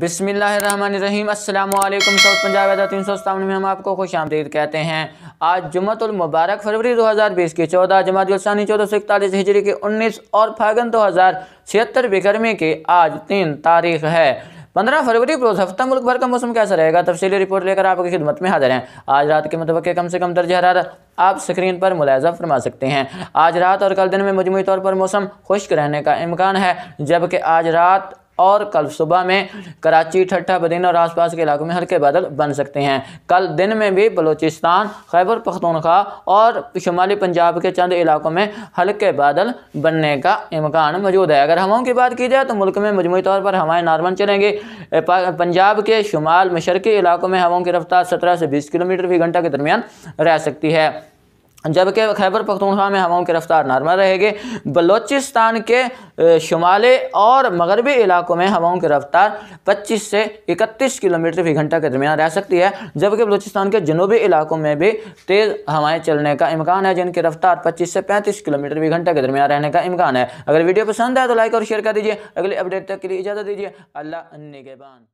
بسم اللہ الرحمن الرحیم۔ السلام علیکم، سعود پنجاب عدد تین سو ستاون میں ہم آپ کو خوش آمدید کہتے ہیں۔ آج جمعۃ المبارک، فروری دو ہزار بیس کی چودہ جماعت الثانی چودہ سو اکتالیس ہجری کی انیس اور پھاگن دو ہزار چھہتر بکرمی کی آج تین تاریخ ہے۔ پندرہ فروری بروز ہفتہ ملک بھر کا موسم کیسا رہے گا؟ تفصیلی رپورٹ لے کر آپ کی خدمت میں حاضر ہیں۔ آج رات کے متوقع کم سے کم درجہ حرارت آپ سکرین پر ملاحظہ فرما سکتے ہیں۔ آج رات اور کل دن میں مجموعی طور پر موسم خشک رہنے کا امکان ہے، جبکہ آج رات اور کل صبح میں کراچی ٹھٹھا بدینہ اور آس پاس کے علاقوں میں ہلکے بادل بن سکتے ہیں۔ کل دن میں بھی بلوچستان، خیبر، پختونخوا اور شمالی پنجاب کے چند علاقوں میں ہلکے بادل بننے کا امکان موجود ہے۔ اگر ہواؤں کی بات کی جائے تو ملک میں مجموعی طور پر ہوائیں نارمل چلیں گی۔ پنجاب کے شمال مشرقی علاقوں میں ہواؤں کی رفتار سترہ سے بیس کلومیٹر فی گھنٹہ کے درمیان رہ سکتی ہے۔ جبکہ خیبر پختونخوا میں ہواؤں کی رفتار نارمل رہے گی۔ بلوچستان کے شمالی اور مغربی علاقوں میں ہواؤں کی رفتار پچیس سے اکتیس کلومیٹر فی گھنٹہ کے درمیان رہ سکتی ہے، جبکہ بلوچستان کے جنوبی علاقوں میں بھی تیز ہوائیں چلنے کا امکان ہے، جن کی رفتار پچیس سے پینتیس کلومیٹر فی گھنٹہ کے درمیان رہنے کا امکان ہے۔ اگر ویڈیو پسند ہے تو لائک اور شیئر کر دیجیے اگلی اپڈیٹ تک کے لیے اجازت دیجیے اللہ نگہبان۔